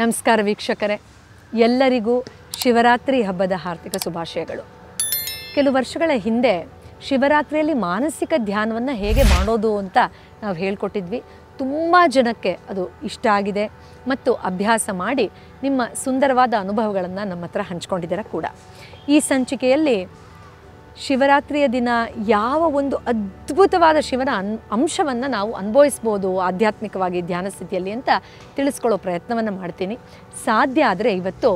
ನಮಸ್ಕಾರ ವೀಕ್ಷಕರೇ. ಎಲ್ಲರಿಗೂ ಶಿವರಾತ್ರಿ ಹಬ್ಬದ ಹಾರ್ದಿಕ ಶುಭಾಶಯಗಳು. ಕೆಲವು ವರ್ಷಗಳ ಹಿಂದೆ ಶಿವರಾತ್ರಿಯಲ್ಲಿ ಮಾನಸಿಕ ಧ್ಯಾನವನ್ನು ಹೇಗೆ ಮಾಡೋದು ಅಂತ ನಾವು ಹೇಳ್ಕೊಟ್ಟಿದ್ವಿ. ತುಂಬ ಜನಕ್ಕೆ ಅದು ಇಷ್ಟ ಆಗಿದೆ. ಮತ್ತು ಅಭ್ಯಾಸ ಮಾಡಿ ನಿಮ್ಮ ಸುಂದರವಾದ ಅನುಭವಗಳನ್ನು ನಮ್ಮ ಹತ್ರ ಹಂಚ್ಕೊಂಡಿದ್ದೀರ ಕೂಡ. ಈ ಸಂಚಿಕೆಯಲ್ಲಿ ಶಿವರಾತ್ರಿಯ ದಿನ ಯಾವ ಒಂದು ಅದ್ಭುತವಾದ ಶಿವನ ಅನ್, ಅಂಶವನ್ನು ನಾವು ಅನುಭವಿಸ್ಬೋದು ಆಧ್ಯಾತ್ಮಿಕವಾಗಿ ಧ್ಯಾನ ಸ್ಥಿತಿಯಲ್ಲಿ ಅಂತ ತಿಳಿಸ್ಕೊಳ್ಳೋ ಪ್ರಯತ್ನವನ್ನು ಮಾಡ್ತೀನಿ. ಸಾಧ್ಯ ಆದರೆ ಇವತ್ತು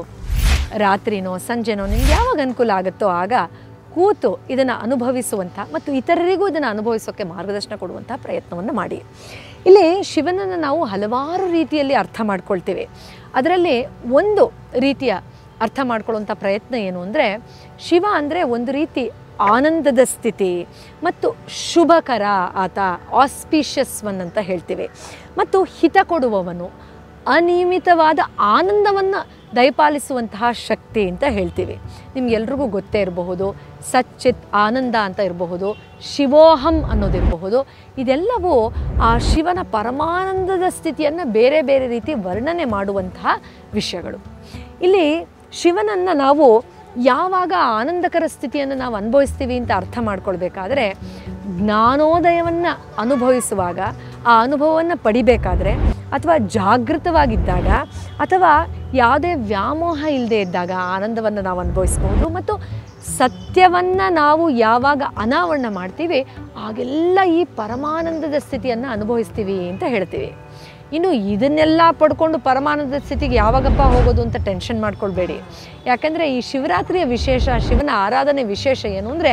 ರಾತ್ರಿನೋ ಸಂಜೆನೋ ನಿಮ್ಗೆ ಯಾವಾಗ ಅನುಕೂಲ ಆಗುತ್ತೋ ಆಗ ಕೂತು ಇದನ್ನು ಅನುಭವಿಸುವಂಥ ಮತ್ತು ಇತರರಿಗೂ ಇದನ್ನು ಅನುಭವಿಸೋಕ್ಕೆ ಮಾರ್ಗದರ್ಶನ ಕೊಡುವಂಥ ಪ್ರಯತ್ನವನ್ನು ಮಾಡಿ. ಇಲ್ಲಿ ಶಿವನನ್ನು ನಾವು ಹಲವಾರು ರೀತಿಯಲ್ಲಿ ಅರ್ಥ ಮಾಡ್ಕೊಳ್ತೇವೆ. ಅದರಲ್ಲಿ ಒಂದು ರೀತಿಯ ಅರ್ಥ ಮಾಡ್ಕೊಳ್ಳುವಂಥ ಪ್ರಯತ್ನ ಏನು ಅಂದರೆ ಶಿವ ಅಂದರೆ ಒಂದು ರೀತಿ ಆನಂದದ ಸ್ಥಿತಿ ಮತ್ತು ಶುಭಕರ ಆತ ಆಸ್ಪಿಷಿಯಸ್ ಒನ್ ಅಂತ ಹೇಳ್ತೀವಿ. ಮತ್ತು ಹಿತ ಕೊಡುವವನು ಅನಿಯಮಿತವಾದ ಆನಂದವನ್ನು ದಯಪಾಲಿಸುವಂತಹ ಶಕ್ತಿ ಅಂತ ಹೇಳ್ತೀವಿ. ನಿಮ್ಗೆಲ್ರಿಗೂ ಗೊತ್ತೇ ಇರಬಹುದು, ಸಚ್ಚಿತ್ ಆನಂದ ಅಂತ ಇರಬಹುದು, ಶಿವೋಹಂ ಅನ್ನೋದಿರಬಹುದು ಇದೆಲ್ಲವೂ ಆ ಶಿವನ ಪರಮಾನಂದದ ಸ್ಥಿತಿಯನ್ನು ಬೇರೆ ಬೇರೆ ರೀತಿ ವರ್ಣನೆ ಮಾಡುವಂತಹ ವಿಷಯಗಳು. ಇಲ್ಲಿ ಶಿವನನ್ನು ನಾವು ಯಾವಾಗ ಆನಂದಕರ ಸ್ಥಿತಿಯನ್ನು ನಾವು ಅನುಭವಿಸ್ತೀವಿ ಅಂತ ಅರ್ಥ ಮಾಡ್ಕೊಳ್ಬೇಕಾದ್ರೆ, ಜ್ಞಾನೋದಯವನ್ನು ಅನುಭವಿಸುವಾಗ, ಆ ಅನುಭವವನ್ನು ಪಡಿಬೇಕಾದ್ರೆ, ಅಥವಾ ಜಾಗೃತವಾಗಿದ್ದಾಗ, ಅಥವಾ ಯಾವುದೇ ವ್ಯಾಮೋಹ ಇಲ್ಲದೆ ಇದ್ದಾಗ ಆನಂದವನ್ನು ನಾವು ಅನುಭವಿಸ್ಬೋದು ಮತ್ತು ಸತ್ಯವನ್ನು ನಾವು ಯಾವಾಗ ಅನಾವರಣ ಮಾಡ್ತೀವಿ, ಆಗೆಲ್ಲ ಈ ಪರಮಾನಂದದ ಸ್ಥಿತಿಯನ್ನು ಅನುಭವಿಸ್ತೀವಿ ಅಂತ ಹೇಳ್ತೀವಿ. ಇನ್ನು ಇದನ್ನೆಲ್ಲ ಪಡ್ಕೊಂಡು ಪರಮಾನಂದ ಸ್ಥಿತಿಗೆ ಯಾವಾಗಪ್ಪ ಹೋಗೋದು ಅಂತ ಟೆನ್ಷನ್ ಮಾಡ್ಕೊಳ್ಬೇಡಿ. ಯಾಕಂದರೆ ಈ ಶಿವರಾತ್ರಿಯ ವಿಶೇಷ, ಶಿವನ ಆರಾಧನೆ ವಿಶೇಷ ಏನು ಅಂದರೆ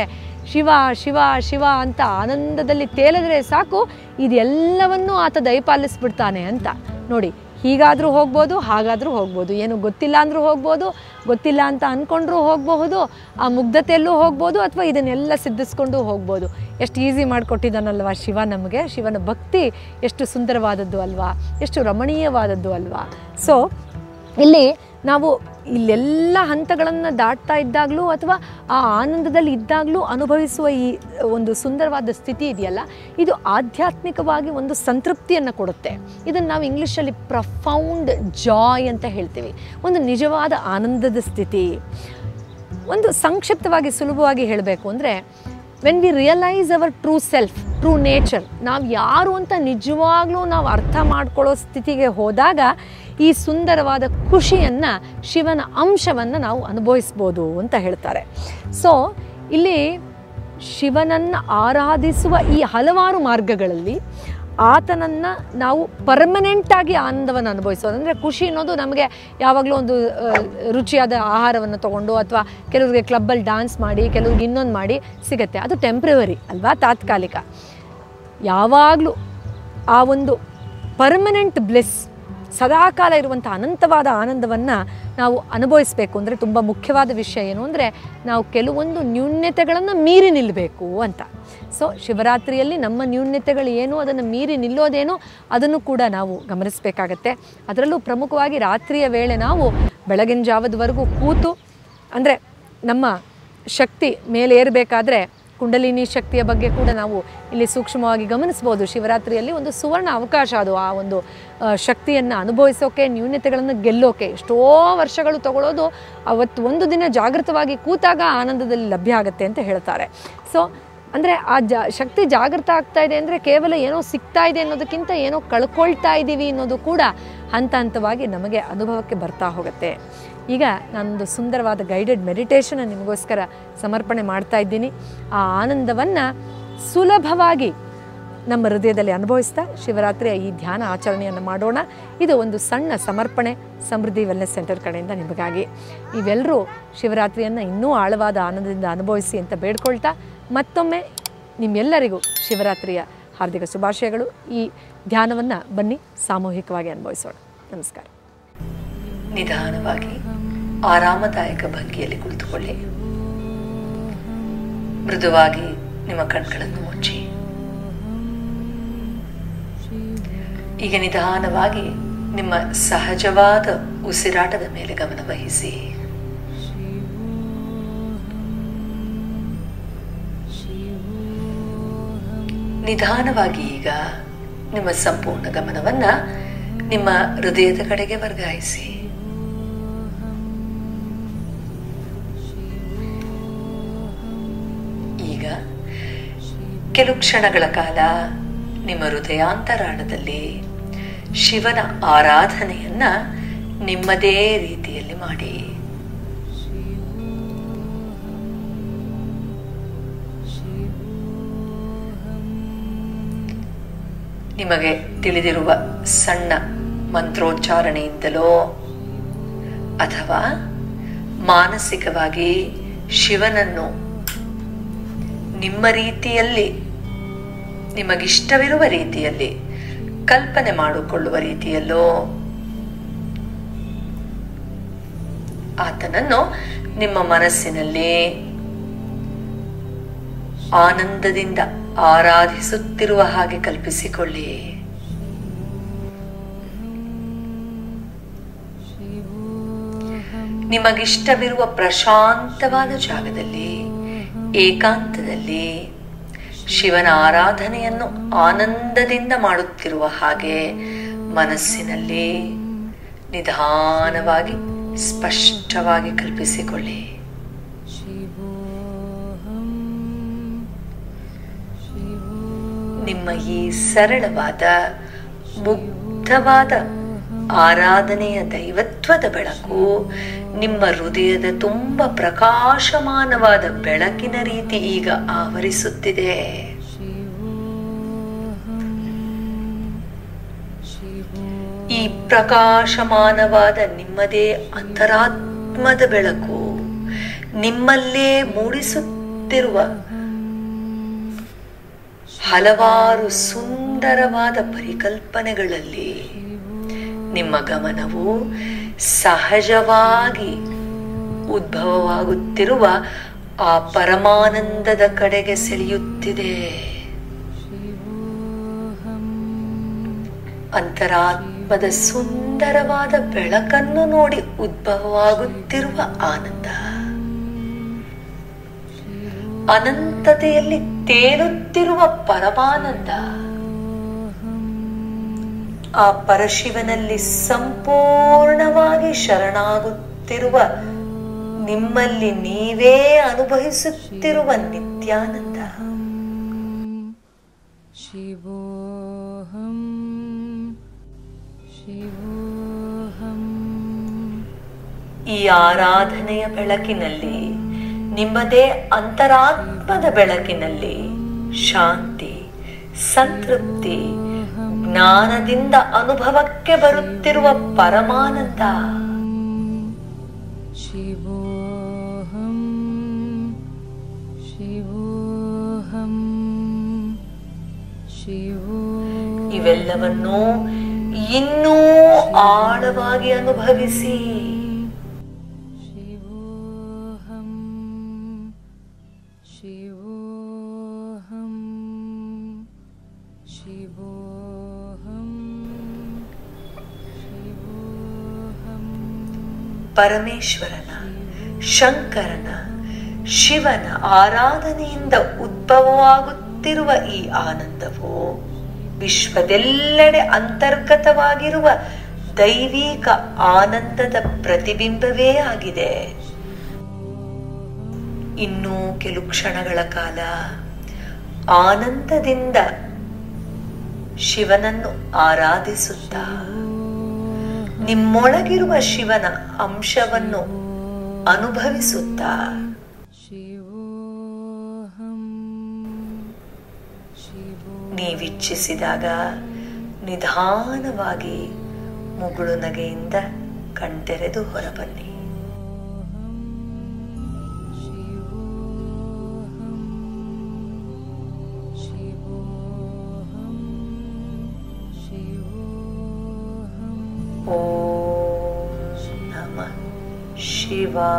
ಶಿವ ಶಿವ ಶಿವ ಅಂತ ಆನಂದದಲ್ಲಿ ತೇಲಿದ್ರೆ ಸಾಕು, ಇದೆಲ್ಲವನ್ನೂ ಆತ ದಯಪಾಲಿಸ್ಬಿಡ್ತಾನೆ ಅಂತ. ನೋಡಿ, ಹೀಗಾದರೂ ಹೋಗ್ಬೋದು, ಹಾಗಾದರೂ ಹೋಗ್ಬೋದು. ಏನು ಗೊತ್ತಿಲ್ಲ ಅಂದರೂ ಹೋಗ್ಬೋದು, ಗೊತ್ತಿಲ್ಲ ಅಂತ ಅಂದ್ಕೊಂಡ್ರೂ ಹೋಗಬಹುದು, ಆ ಮುಗ್ಧತೆಯಲ್ಲೂ ಹೋಗ್ಬೋದು, ಅಥವಾ ಇದನ್ನೆಲ್ಲ ಸಿದ್ಧಿಸ್ಕೊಂಡು ಹೋಗ್ಬೋದು. ಎಷ್ಟು ಈಸಿ ಮಾಡಿಕೊಟ್ಟಿದ್ದಾನಲ್ವ ಶಿವ ನಮಗೆ? ಶಿವನ ಭಕ್ತಿ ಎಷ್ಟು ಸುಂದರವಾದದ್ದು ಅಲ್ವಾ? ಎಷ್ಟು ರಮಣೀಯವಾದದ್ದು ಅಲ್ವಾ? ಸೊ ಇಲ್ಲಿ ನಾವು ಇಲ್ಲೆಲ್ಲ ಹಂತಗಳನ್ನು ದಾಟ್ತಾ ಇದ್ದಾಗಲೂ ಅಥವಾ ಆ ಆನಂದದಲ್ಲಿ ಇದ್ದಾಗಲೂ ಅನುಭವಿಸುವ ಈ ಒಂದು ಸುಂದರವಾದ ಸ್ಥಿತಿ ಇದೆಯಲ್ಲ, ಇದು ಆಧ್ಯಾತ್ಮಿಕವಾಗಿ ಒಂದು ಸಂತೃಪ್ತಿಯನ್ನು ಕೊಡುತ್ತೆ. ಇದನ್ನು ನಾವು ಇಂಗ್ಲೀಷಲ್ಲಿ ಪ್ರಫೌಂಡ್ ಜಾಯ್ ಅಂತ ಹೇಳ್ತೀವಿ. ಒಂದು ನಿಜವಾದ ಆನಂದದ ಸ್ಥಿತಿ. ಒಂದು ಸಂಕ್ಷಿಪ್ತವಾಗಿ ಸುಲಭವಾಗಿ ಹೇಳಬೇಕು ಅಂದರೆ when we realise our true self true nature ನಾವು ಯಾರು ಅಂತ ನಿಜವಾಗ್ಲೂ ನಾವು ಅರ್ಥ ಮಾಡ್ಕೊಳ್ಳೋ ಸ್ಥಿತಿಗೆ ಹೋದಾಗ ಈ ಸುಂದರವಾದ ಖುಷಿಯನ್ನು, ಶಿವನ ಅಂಶವನ್ನು ನಾವು ಅನುಭವಿಸ್ಬೋದು ಅಂತ ಹೇಳ್ತಾರೆ. ಸೊ ಇಲ್ಲಿ ಶಿವನನ್ನು ಆರಾಧಿಸುವ ಈ ಹಲವಾರು ಮಾರ್ಗಗಳಲ್ಲಿ ಆತನನ್ನು ನಾವು ಪರ್ಮನೆಂಟಾಗಿ ಆನಂದವನ್ನು ಅನುಭವಿಸೋದು. ಅಂದರೆ ಖುಷಿ ಅನ್ನೋದು ನಮಗೆ ಯಾವಾಗಲೂ ಒಂದು ರುಚಿಯಾದ ಆಹಾರವನ್ನು ತೊಗೊಂಡು ಅಥವಾ ಕೆಲವರಿಗೆ ಕ್ಲಬ್ಬಲ್ಲಿ ಡಾನ್ಸ್ ಮಾಡಿ, ಕೆಲವ್ರಿಗೆ ಇನ್ನೊಂದು ಮಾಡಿ ಸಿಗುತ್ತೆ. ಅದು ಟೆಂಪ್ರವರಿ ಅಲ್ವಾ? ತಾತ್ಕಾಲಿಕ. ಯಾವಾಗಲೂ ಆ ಒಂದು ಪರ್ಮನೆಂಟ್ ಬ್ಲೆಸ್ ಸದಾಕಾಲ ಇರುವಂಥ ಅನಂತವಾದ ಆನಂದವನ್ನು ನಾವು ಅನುಭವಿಸಬೇಕು ಅಂದರೆ ತುಂಬ ಮುಖ್ಯವಾದ ವಿಷಯ ಏನು ಅಂದರೆ ನಾವು ಕೆಲವೊಂದು ನ್ಯೂನ್ಯತೆಗಳನ್ನು ಮೀರಿ ನಿಲ್ಲಬೇಕು ಅಂತ. ಸೊ ಶಿವರಾತ್ರಿಯಲ್ಲಿ ನಮ್ಮ ನ್ಯೂನ್ಯತೆಗಳು ಏನು, ಅದನ್ನು ಮೀರಿ ನಿಲ್ಲೋದೇನೋ ಅದನ್ನು ಕೂಡ ನಾವು ಗಮನಿಸಬೇಕಾಗತ್ತೆ. ಅದರಲ್ಲೂ ಪ್ರಮುಖವಾಗಿ ರಾತ್ರಿಯ ವೇಳೆ ನಾವು ಬೆಳಗಿನ ಜಾವದವರೆಗೂ ಕೂತು, ಅಂದರೆ ನಮ್ಮ ಶಕ್ತಿ ಮೇಲೇರಬೇಕಾದ್ರೆ ಕುಂಡಲಿನಿ ಶಕ್ತಿಯ ಬಗ್ಗೆ ಕೂಡ ನಾವು ಇಲ್ಲಿ ಸೂಕ್ಷ್ಮವಾಗಿ ಗಮನಿಸ್ಬೋದು ಶಿವರಾತ್ರಿಯಲ್ಲಿ ಒಂದು ಸುವರ್ಣ ಅವಕಾಶ ಅದು. ಆ ಒಂದು ಶಕ್ತಿಯನ್ನು ಅನುಭವಿಸೋಕೆ ನ್ಯೂನ್ಯತೆಗಳನ್ನು ಗೆಲ್ಲೋಕೆ ಎಷ್ಟೋ ವರ್ಷಗಳು ತಗೊಳ್ಳೋದು ಅವತ್ತು ಒಂದು ದಿನ ಜಾಗೃತವಾಗಿ ಕೂತಾಗ ಆನಂದದಲ್ಲಿ ಲಭ್ಯ ಆಗುತ್ತೆ ಅಂತ ಹೇಳ್ತಾರೆ. ಸೊ ಅಂದರೆ ಆ ಜ, ಶಕ್ತಿ ಜಾಗೃತ ಆಗ್ತಾ ಇದೆ ಅಂದರೆ ಕೇವಲ ಏನೋ ಸಿಗ್ತಾ ಇದೆ ಅನ್ನೋದಕ್ಕಿಂತ ಏನೋ ಕಳ್ಕೊಳ್ತಾ ಇದ್ದೀವಿ ಅನ್ನೋದು ಕೂಡ ಹಂತ ಹಂತವಾಗಿ ನಮಗೆ ಅನುಭವಕ್ಕೆ ಬರ್ತಾ ಹೋಗುತ್ತೆ. ಈಗ ನಾನೊಂದು ಸುಂದರವಾದ ಗೈಡೆಡ್ ಮೆಡಿಟೇಷನ್ ನಿಮಗೋಸ್ಕರ ಸಮರ್ಪಣೆ ಮಾಡ್ತಾ ಇದ್ದೀನಿ. ಆ ಆನಂದವನ್ನು ಸುಲಭವಾಗಿ ನಮ್ಮ ಹೃದಯದಲ್ಲಿ ಅನುಭವಿಸ್ತಾ ಶಿವರಾತ್ರಿಯ ಈ ಧ್ಯಾನ ಆಚರಣೆಯನ್ನು ಮಾಡೋಣ. ಇದು ಒಂದು ಸಣ್ಣ ಸಮರ್ಪಣೆ ಸಮೃದ್ಧಿ ವೆಲ್ನೆಸ್ ಸೆಂಟರ್ ಕಡೆಯಿಂದ ನಿಮಗಾಗಿ. ಇವೆಲ್ಲರೂ ಶಿವರಾತ್ರಿಯನ್ನು ಇನ್ನೂ ಆಳವಾದ ಆನಂದದಿಂದ ಅನುಭವಿಸಿ ಅಂತ ಬೇಡ್ಕೊಳ್ತಾ ಮತ್ತೊಮ್ಮೆ ನಿಮ್ಮೆಲ್ಲರಿಗೂ ಶಿವರಾತ್ರಿಯ ಹಾರ್ದಿಕ ಶುಭಾಶಯಗಳು. ಈ ಧ್ಯಾನವನ್ನು ಬನ್ನಿ, ಸಾಮೂಹಿಕವಾಗಿ ಅನುಭವಿಸೋಣ. ನಮಸ್ಕಾರ. ನಿಧಾನವಾಗಿ ಆರಾಮದಾಯಕ ಭಂಗಿಯಲ್ಲಿ ಕುಳಿತುಕೊಳ್ಳಿ. ಮೃದುವಾಗಿ ನಿಮ್ಮ ಕಣ್ಗಳನ್ನು ಮುಚ್ಚಿ. ಈಗ ನಿಧಾನವಾಗಿ ನಿಮ್ಮ ಸಹಜವಾದ ಉಸಿರಾಟದ ಮೇಲೆ ಗಮನ ವಹಿಸಿ. ನಿಧಾನವಾಗಿ ಈಗ ನಿಮ್ಮ ಸಂಪೂರ್ಣ ಗಮನವನ್ನ ನಿಮ್ಮ ಹೃದಯದ ಕಡೆಗೆ ವರ್ಗಾಯಿಸಿ. ಕೆಲವು ಕ್ಷಣಗಳ ಕಾಲ ನಿಮ್ಮ ಹೃದಯಾಂತರಾಳದಲ್ಲಿ ಶಿವನ ಆರಾಧನೆಯನ್ನ ನಿಮ್ಮದೇ ರೀತಿಯಲ್ಲಿ ಮಾಡಿ. ನಿಮಗೆ ತಿಳಿದಿರುವ ಸಣ್ಣ ಮಂತ್ರೋಚ್ಚಾರಣೆಯಿಂದಲೋ ಅಥವಾ ಮಾನಸಿಕವಾಗಿ ಶಿವನನ್ನು ನಿಮ್ಮ ರೀತಿಯಲ್ಲಿ ನಿಮಗಿಷ್ಟವಿರುವ ರೀತಿಯಲ್ಲಿ ಕಲ್ಪನೆ ಮಾಡಿಕೊಳ್ಳುವ ರೀತಿಯಲ್ಲೋ, ಆತನನ್ನು ನಿಮ್ಮ ಮನಸ್ಸಿನಲ್ಲಿ ಆನಂದದಿಂದ ಆರಾಧಿಸುತ್ತಿರುವ ಹಾಗೆ ಕಲ್ಪಿಸಿಕೊಳ್ಳಿ. ನಿಮಗಿಷ್ಟವಿರುವ ಪ್ರಶಾಂತವಾದ ಜಾಗದಲ್ಲಿ, ಏಕಾಂತದಲ್ಲಿ ಶಿವನ ಆರಾಧನೆಯನ್ನು ಆನಂದದಿಂದ ಮಾಡುತ್ತಿರುವ ಹಾಗೆ ಮನಸ್ಸಿನಲ್ಲಿ ನಿಧಾನವಾಗಿ ಸ್ಪಷ್ಟವಾಗಿ ಕಲ್ಪಿಸಿಕೊಳ್ಳಿ. ನಿಮ್ಮ ಈ ಸರಳವಾದ, ಮುಗ್ಧವಾದ ಆರಾಧನೆಯ ದೈವತ್ವದ ಬೆಳಕು ನಿಮ್ಮ ಹೃದಯದ ತುಂಬ ಪ್ರಕಾಶಮಾನವಾದ ಬೆಳಕಿನ ರೀತಿ ಈಗ ಆವರಿಸುತ್ತಿದೆ. ಈ ಪ್ರಕಾಶಮಾನವಾದ ನಿಮ್ಮದೇ ಅಂತರಾತ್ಮದ ಬೆಳಕು ನಿಮ್ಮಲ್ಲೇ ಮೂಡಿಸುತ್ತಿರುವ ಹಲವಾರು ಸುಂದರವಾದ ಪರಿಕಲ್ಪನೆಗಳಲ್ಲಿ ನಿಮ್ಮ ಗಮನವು ಸಹಜವಾಗಿ ಉದ್ಭವವಾಗುತ್ತಿರುವ ಆ ಪರಮಾನಂದದ ಕಡೆಗೆ ಸೆಳೆಯುತ್ತಿದೆ. ಅಂತರಾತ್ಮದ ಸುಂದರವಾದ ಬೆಳಕನ್ನು ನೋಡಿ ಉದ್ಭವವಾಗುತ್ತಿರುವ ಆನಂದ. ಅನಂತತೆಯಲ್ಲಿ ತೇಲುತ್ತಿರುವ ಪರಮಾನಂದ. ಆ ಪರಶಿವನಲ್ಲಿ ಸಂಪೂರ್ಣವಾಗಿ ಶರಣಾಗುತ್ತಿರುವ ನಿಮ್ಮಲ್ಲಿ ನೀವೇ ಅನುಭವಿಸುತ್ತಿರುವ ನಿತ್ಯಾನಂದ. ಶಿವೋಹಂ ಶಿವೋಹಂ. ಈ ಆರಾಧನೆಯ ಬೆಳಕಿನಲ್ಲಿ ನಿಮ್ಮದೇ ಅಂತರಾತ್ಮದ ಬೆಳಕಿನಲ್ಲಿ ಶಾಂತಿ ಸಂತೃಪ್ತಿ ಜ್ಞಾನದಿಂದ ಅನುಭವಕ್ಕೆ ಬರುತ್ತಿರುವ ಪರಮಾನಂದ. ಶಿವೋಹಂ ಶಿವೋಹಂ ಶಿವೋ ಇವೆಲ್ಲವನ್ನೂ ಇನ್ನೂ ಆಳವಾಗಿ ಅನುಭವಿಸಿ. ಪರಮೇಶ್ವರನ, ಶಂಕರನ, ಶಿವನ ಆರಾಧನೆಯಿಂದ ಉದ್ಭವವಾಗುತ್ತಿರುವ ಈ ಆನಂದವು ವಿಶ್ವದೆಲ್ಲೆಡೆ ಅಂತರ್ಗತವಾಗಿರುವ ದೈವಿಕ ಆನಂದದ ಪ್ರತಿಬಿಂಬವೇ ಆಗಿದೆ. ಇನ್ನೂ ಕೆಲವು ಕ್ಷಣಗಳ ಕಾಲ ಆನಂದದಿಂದ ಶಿವನನ್ನು ಆರಾಧಿಸುತ್ತಾ ನಿಮ್ಮೊಳಗಿರುವ ಶಿವನ ಅಂಶವನ್ನು ಅನುಭವಿಸುತ್ತಾ? ನೀವಿಚ್ಛಿಸಿದಾಗ ನಿಧಾನವಾಗಿ ಮುಗುಳು ನಗೆಯಿಂದ ಕಣ್ತೆರೆದು ಹೊರಬನ್ನಿ. शिवा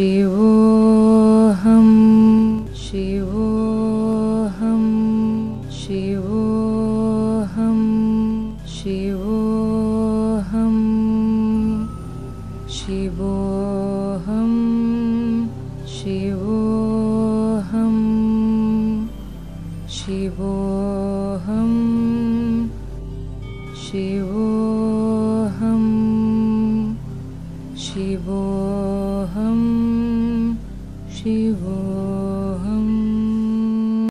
you.